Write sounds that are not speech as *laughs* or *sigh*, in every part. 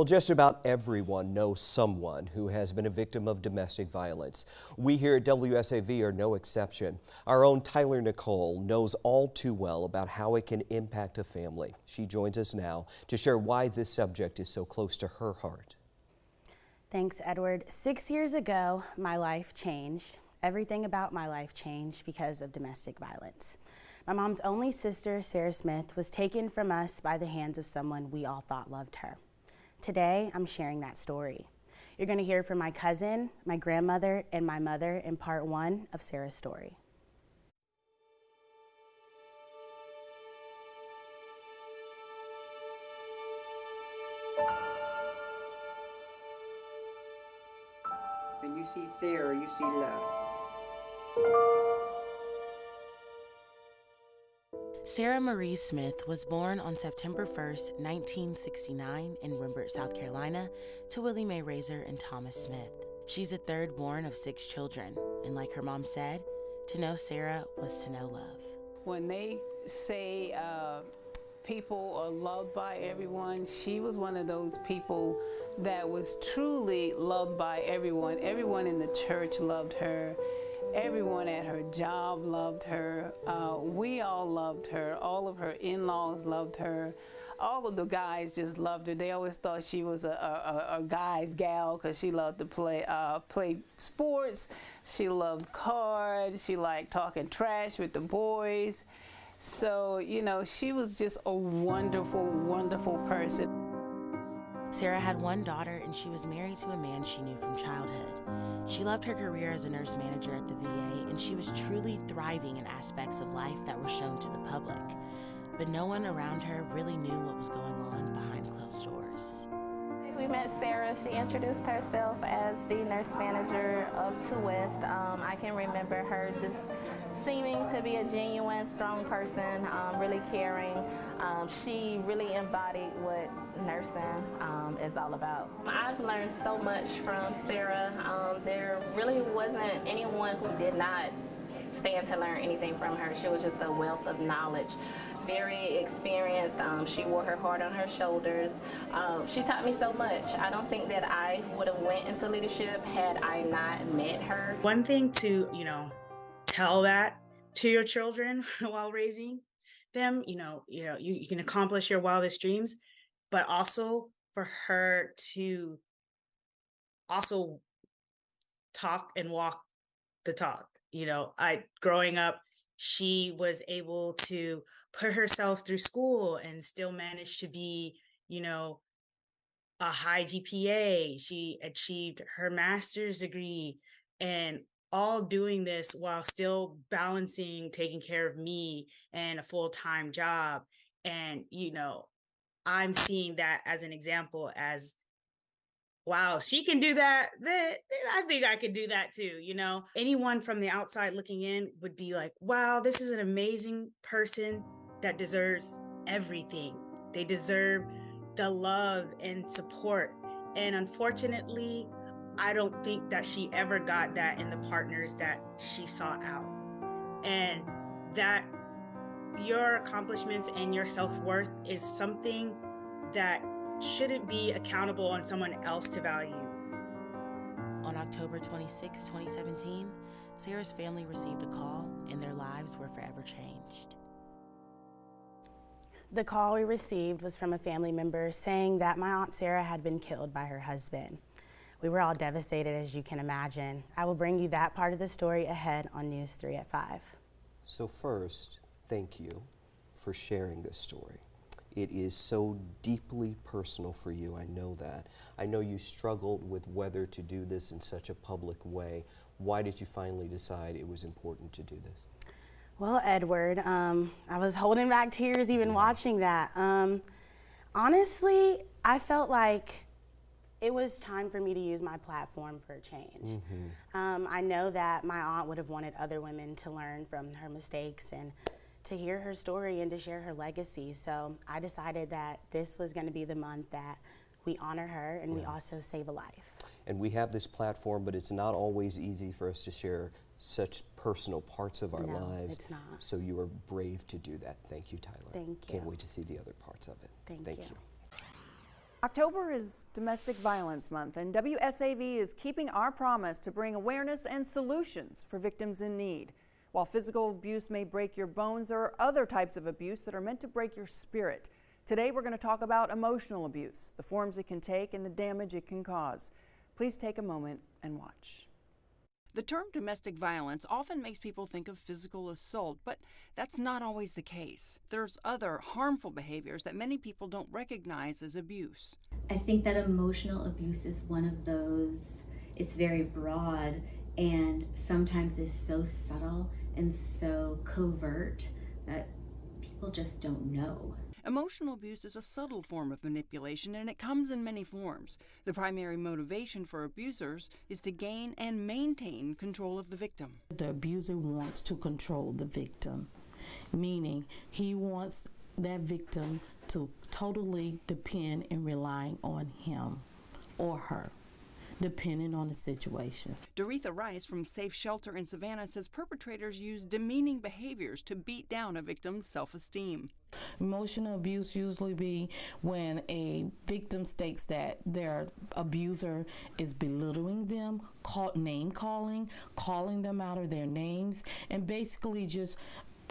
Well, just about everyone knows someone who has been a victim of domestic violence. We here at WSAV are no exception. Our own Tyler Nicole knows all too well about how it can impact a family. She joins us now to share why this subject is so close to her heart. Thanks, Edward. Six years ago, my life changed. Everything about my life changed because of domestic violence. My mom's only sister, Sarah Smith, was taken from us by the hands of someone we all thought loved her. Today, I'm sharing that story. You're going to hear from my cousin, my grandmother, and my mother in part one of Sarah's story. When you see Sarah, you see love. Sarah Marie Smith was born on September 1st, 1969, in Rembert, South Carolina, to Willie Mae Razor and Thomas Smith. She's the third born of six children, and like her mom said, to know Sarah was to know love. When they say uh, people are loved by everyone, she was one of those people that was truly loved by everyone. Everyone in the church loved her. Everyone at her job loved her. Uh, we all loved her. All of her in-laws loved her. All of the guys just loved her. They always thought she was a, a, a guy's gal because she loved to play uh, play sports. She loved cards. She liked talking trash with the boys. So, you know, she was just a wonderful, wonderful person. Sarah had one daughter and she was married to a man she knew from childhood. She loved her career as a nurse manager at the VA and she was truly thriving in aspects of life that were shown to the public. But no one around her really knew what was going on behind closed doors. We met Sarah. She introduced herself as the nurse manager of Two West. Um, I can remember her just seeming to be a genuine, strong person, um, really caring. Um, she really embodied what nursing um, is all about. I've learned so much from Sarah. Um, there really wasn't anyone who did not stand to learn anything from her. She was just a wealth of knowledge. Very experienced. Um, she wore her heart on her shoulders. Um, she taught me so much. I don't think that I would have went into leadership had I not met her. One thing to, you know, tell that to your children *laughs* while raising them, you know, you know, you, you can accomplish your wildest dreams, but also for her to also talk and walk the talk you know i growing up she was able to put herself through school and still manage to be you know a high gpa she achieved her master's degree and all doing this while still balancing taking care of me and a full-time job. And you know i'm seeing that as an example as wow, she can do that, then I think I could do that too. You know, anyone from the outside looking in would be like, wow, this is an amazing person that deserves everything. They deserve the love and support. And unfortunately, I don't think that she ever got that in the partners that she sought out. And that your accomplishments and your self worth is something that shouldn't be accountable on someone else to value. On October 26, 2017, Sarah's family received a call and their lives were forever changed. The call we received was from a family member saying that my Aunt Sarah had been killed by her husband. We were all devastated, as you can imagine. I will bring you that part of the story ahead on News 3 at 5. So, first, thank you for sharing this story. It is so deeply personal for you. I know that. I know you struggled with whether to do this in such a public way. Why did you finally decide it was important to do this? Well, Edward, um, I was holding back tears even yeah. watching that. Um, honestly, I felt like it was time for me to use my platform for a change. Mm -hmm. um, I know that my aunt would have wanted other women to learn from her mistakes and to hear her story and to share her legacy. So I decided that this was going to be the month that we honor her and yeah. we also save a life. And we have this platform, but it's not always easy for us to share such personal parts of our no, lives. It's not. So you are brave to do that. Thank you, Tyler. Thank you. Can't wait to see the other parts of it. Thank, Thank you. you. October is Domestic Violence Month, and WSAV is keeping our promise to bring awareness and solutions for victims in need. While physical abuse may break your bones, there are other types of abuse that are meant to break your spirit. Today, we're going to talk about emotional abuse, the forms it can take, and the damage it can cause. Please take a moment and watch. The term domestic violence often makes people think of physical assault, but that's not always the case. There's other harmful behaviors that many people don't recognize as abuse. I think that emotional abuse is one of those, it's very broad and sometimes is so subtle and so covert that people just don't know. Emotional abuse is a subtle form of manipulation and it comes in many forms. The primary motivation for abusers is to gain and maintain control of the victim. The abuser wants to control the victim, meaning he wants that victim to totally depend and rely on him or her depending on the situation. Doretha Rice from Safe Shelter in Savannah says perpetrators use demeaning behaviors to beat down a victim's self esteem. Emotional abuse usually be when a victim states that their abuser is belittling them, call, name calling, calling them out of their names, and basically just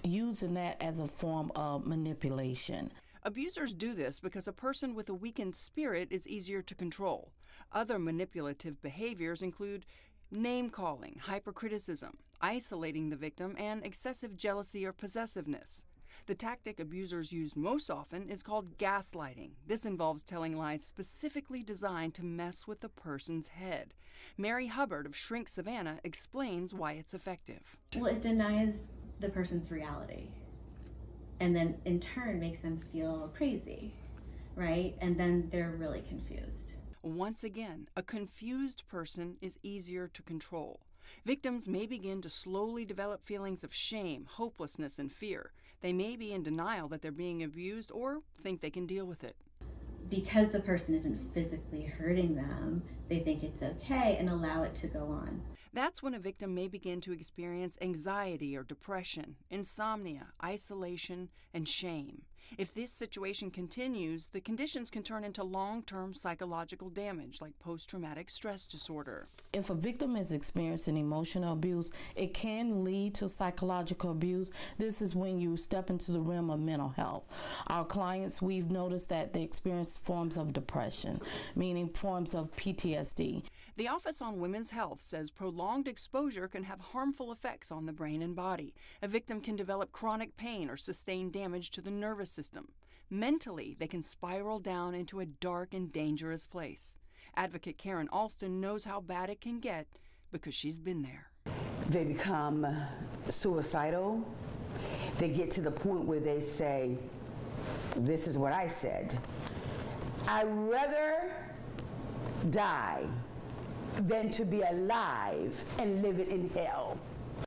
using that as a form of manipulation. Abusers do this because a person with a weakened spirit is easier to control. Other manipulative behaviors include name calling, hypercriticism, isolating the victim, and excessive jealousy or possessiveness. The tactic abusers use most often is called gaslighting. This involves telling lies specifically designed to mess with the person's head. Mary Hubbard of Shrink Savannah explains why it's effective. Well, it denies the person's reality and then in turn makes them feel crazy, right? And then they're really confused. Once again, a confused person is easier to control. Victims may begin to slowly develop feelings of shame, hopelessness, and fear. They may be in denial that they're being abused or think they can deal with it. Because the person isn't physically hurting them, they think it's okay and allow it to go on. That's when a victim may begin to experience anxiety or depression, insomnia, isolation, and shame. If this situation continues, the conditions can turn into long term psychological damage like post traumatic stress disorder. If a victim is experiencing emotional abuse, it can lead to psychological abuse. This is when you step into the realm of mental health. Our clients, we've noticed that they experience forms of depression, meaning forms of PTSD. The Office on Women's Health says prolonged exposure can have harmful effects on the brain and body. A victim can develop chronic pain or sustain damage to the nervous system. Mentally, they can spiral down into a dark and dangerous place. Advocate Karen Alston knows how bad it can get because she's been there. They become uh, suicidal. They get to the point where they say, This is what I said. I'd rather die than to be alive and live it in hell.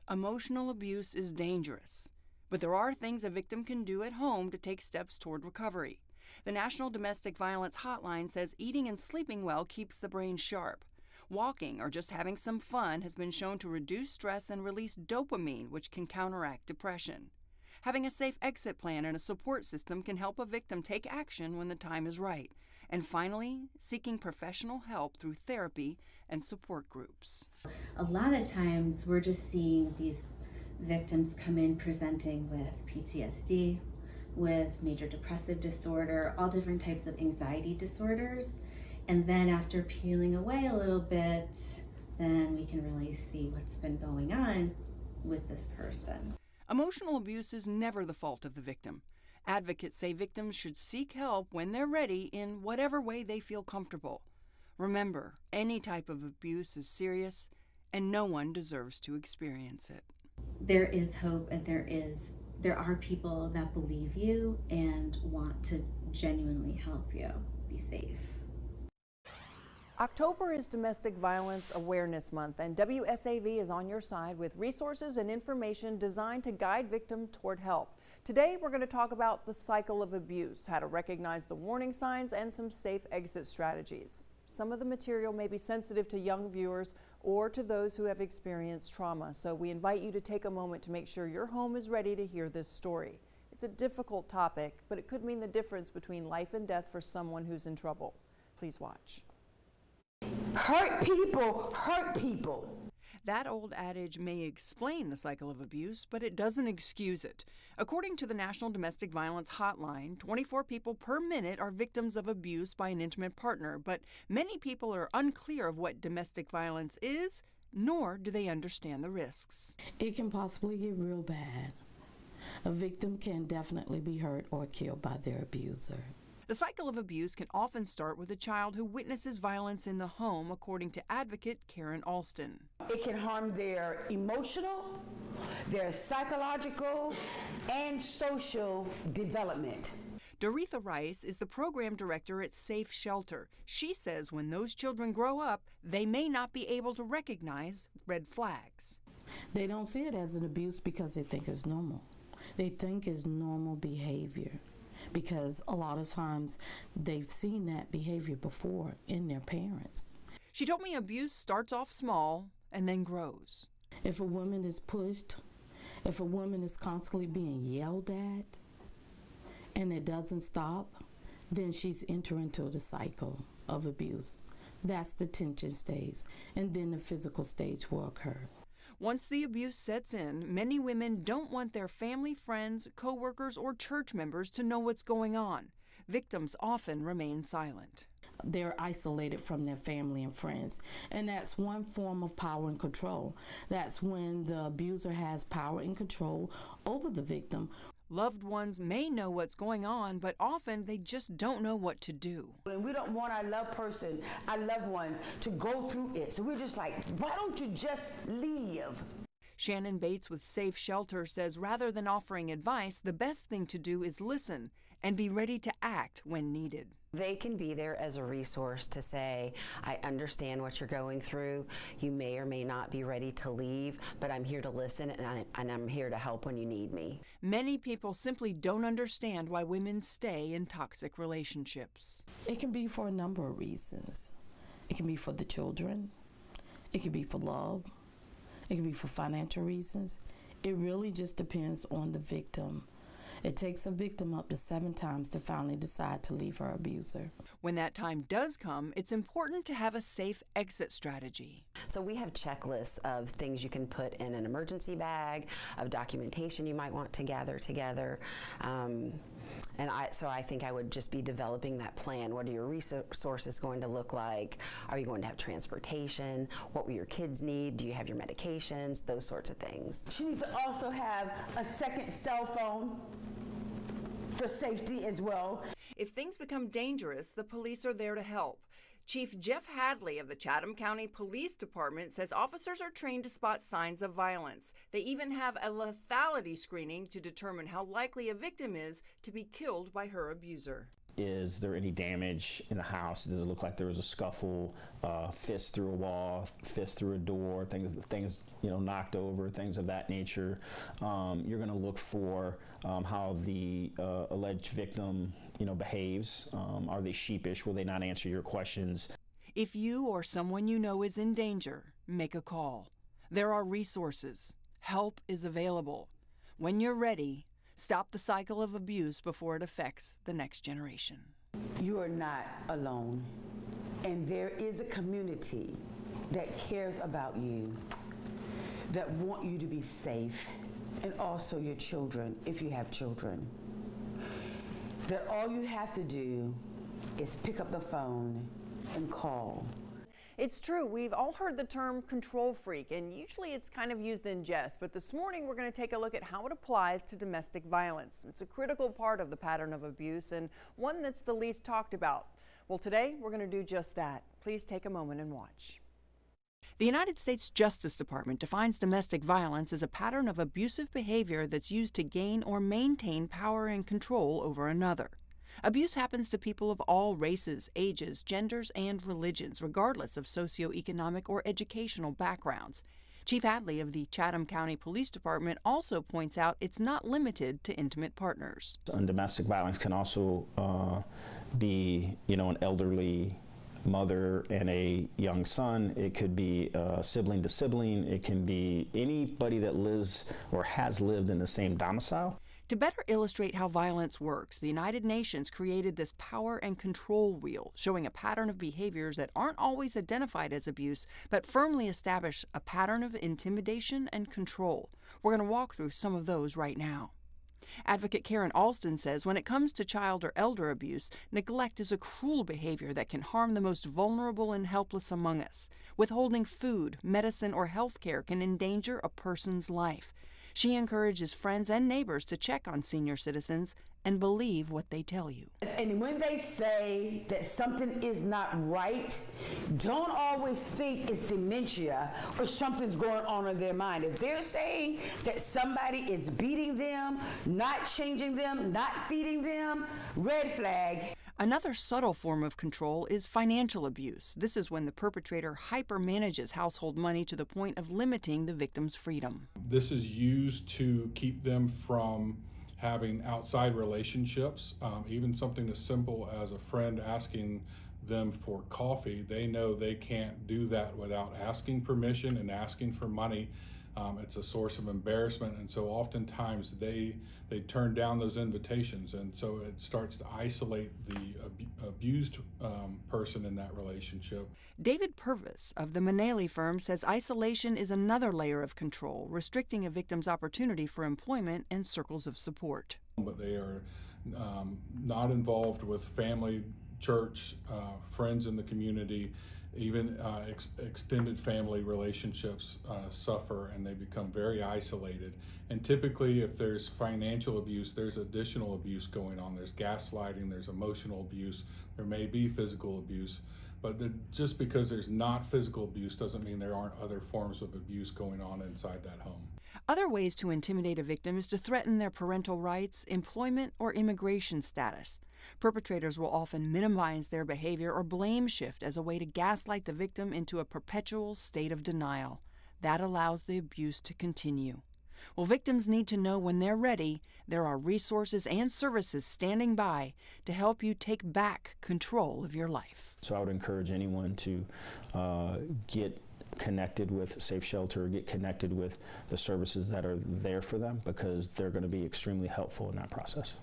Emotional abuse is dangerous, but there are things a victim can do at home to take steps toward recovery. The National Domestic Violence Hotline says eating and sleeping well keeps the brain sharp. Walking or just having some fun has been shown to reduce stress and release dopamine, which can counteract depression. Having a safe exit plan and a support system can help a victim take action when the time is right. And finally, seeking professional help through therapy and support groups. A lot of times we're just seeing these victims come in presenting with PTSD, with major depressive disorder, all different types of anxiety disorders. And then after peeling away a little bit, then we can really see what's been going on with this person. Emotional abuse is never the fault of the victim. Advocates say victims should seek help when they're ready in whatever way they feel comfortable. Remember, any type of abuse is serious and no one deserves to experience it. There is hope and there is there are people that believe you and want to genuinely help you be safe. October is Domestic Violence Awareness Month, and WSAV is on your side with resources and information designed to guide victims toward help. Today, we're going to talk about the cycle of abuse, how to recognize the warning signs, and some safe exit strategies. Some of the material may be sensitive to young viewers or to those who have experienced trauma, so we invite you to take a moment to make sure your home is ready to hear this story. It's a difficult topic, but it could mean the difference between life and death for someone who's in trouble. Please watch. Hurt people, hurt people. That old adage may explain the cycle of abuse, but it doesn't excuse it. According to the National Domestic Violence Hotline, 24 people per minute are victims of abuse by an intimate partner, but many people are unclear of what domestic violence is, nor do they understand the risks. It can possibly get real bad. A victim can definitely be hurt or killed by their abuser. The cycle of abuse can often start with a child who witnesses violence in the home, according to advocate Karen Alston. It can harm their emotional, their psychological, and social development. Doretha Rice is the program director at Safe Shelter. She says when those children grow up, they may not be able to recognize red flags. They don't see it as an abuse because they think it's normal. They think it's normal behavior because a lot of times they've seen that behavior before in their parents. She told me abuse starts off small and then grows. If a woman is pushed, if a woman is constantly being yelled at and it doesn't stop, then she's entering into the cycle of abuse. That's the tension stage, and then the physical stage will occur. Once the abuse sets in, many women don't want their family, friends, coworkers, or church members to know what's going on. Victims often remain silent. They're isolated from their family and friends. And that's one form of power and control. That's when the abuser has power and control over the victim Loved ones may know what's going on, but often they just don't know what to do. And we don't want our loved person, our loved ones, to go through it. So we're just like, why don't you just leave? Shannon Bates with Safe Shelter says rather than offering advice, the best thing to do is listen and be ready to act when needed. They can be there as a resource to say, I understand what you're going through. You may or may not be ready to leave, but I'm here to listen and, I, and I'm here to help when you need me. Many people simply don't understand why women stay in toxic relationships. It can be for a number of reasons. It can be for the children, it can be for love, it can be for financial reasons. It really just depends on the victim it takes a victim up to seven times to finally decide to leave her abuser. When that time does come, it's important to have a safe exit strategy. So we have checklists of things you can put in an emergency bag, of documentation you might want to gather together. Um, and I, so I think I would just be developing that plan. What are your resources going to look like? Are you going to have transportation? What will your kids need? Do you have your medications? Those sorts of things. She needs to also have a second cell phone for safety as well. If things become dangerous, the police are there to help. Chief Jeff Hadley of the Chatham County Police Department says officers are trained to spot signs of violence. They even have a lethality screening to determine how likely a victim is to be killed by her abuser. Is there any damage in the house? Does it look like there was a scuffle, uh, fist through a wall, fist through a door, things, things you know, knocked over, things of that nature? Um, you're going to look for um, how the uh, alleged victim, you know, behaves. Um, are they sheepish? Will they not answer your questions? If you or someone you know is in danger, make a call. There are resources. Help is available. When you're ready, Stop the cycle of abuse before it affects the next generation. You are not alone. And there is a community that cares about you, that want you to be safe, and also your children, if you have children. That all you have to do is pick up the phone and call. It's true, we've all heard the term control freak, and usually it's kind of used in jest, but this morning we're going to take a look at how it applies to domestic violence. It's a critical part of the pattern of abuse and one that's the least talked about. Well, today we're going to do just that. Please take a moment and watch. The United States Justice Department defines domestic violence as a pattern of abusive behavior that's used to gain or maintain power and control over another. Abuse happens to people of all races, ages, genders, and religions, regardless of socioeconomic or educational backgrounds. Chief Hadley of the Chatham County Police Department also points out it's not limited to intimate partners. And domestic violence can also uh, be, you know, an elderly mother and a young son. It could be uh, sibling to sibling. It can be anybody that lives or has lived in the same domicile. To better illustrate how violence works, the United Nations created this power and control wheel, showing a pattern of behaviors that aren't always identified as abuse, but firmly establish a pattern of intimidation and control. We're going to walk through some of those right now. Advocate Karen Alston says when it comes to child or elder abuse, neglect is a cruel behavior that can harm the most vulnerable and helpless among us. Withholding food, medicine, or health care can endanger a person's life. She encourages friends and neighbors to check on senior citizens and believe what they tell you. And when they say that something is not right, don't always think it's dementia or something's going on in their mind. If they're saying that somebody is beating them, not changing them, not feeding them, red flag. Another subtle form of control is financial abuse. This is when the perpetrator hypermanages household money to the point of limiting the victim's freedom. This is used to keep them from having outside relationships, um, even something as simple as a friend asking them for coffee. They know they can't do that without asking permission and asking for money um, it's a source of embarrassment, and so oftentimes they they turn down those invitations, and so it starts to isolate the ab- abused um, person in that relationship. David Purvis of the Manely firm says isolation is another layer of control, restricting a victim's opportunity for employment and circles of support. But they are um, not involved with family, church, uh, friends in the community even uh, ex- extended family relationships uh, suffer and they become very isolated. And typically, if there's financial abuse, there's additional abuse going on. There's gaslighting, there's emotional abuse, there may be physical abuse. But the, just because there's not physical abuse doesn't mean there aren't other forms of abuse going on inside that home. Other ways to intimidate a victim is to threaten their parental rights, employment, or immigration status. Perpetrators will often minimize their behavior or blame shift as a way to gaslight the victim into a perpetual state of denial. That allows the abuse to continue. Well, victims need to know when they're ready, there are resources and services standing by to help you take back control of your life. So I would encourage anyone to uh, get connected with Safe Shelter, get connected with the services that are there for them because they're going to be extremely helpful in that process.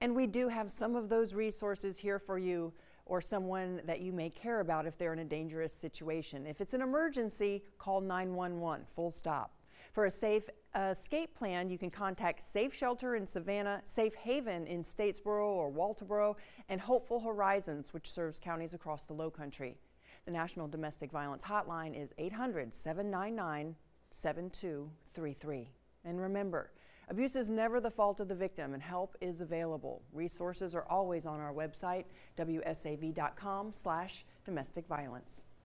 And we do have some of those resources here for you or someone that you may care about if they're in a dangerous situation. If it's an emergency, call 911, full stop. For a safe escape plan, you can contact Safe Shelter in Savannah, Safe Haven in Statesboro or Walterboro, and Hopeful Horizons, which serves counties across the Low Country. The National Domestic Violence Hotline is 800 799 7233. And remember, abuse is never the fault of the victim and help is available. Resources are always on our website, wsav.com slash domestic violence.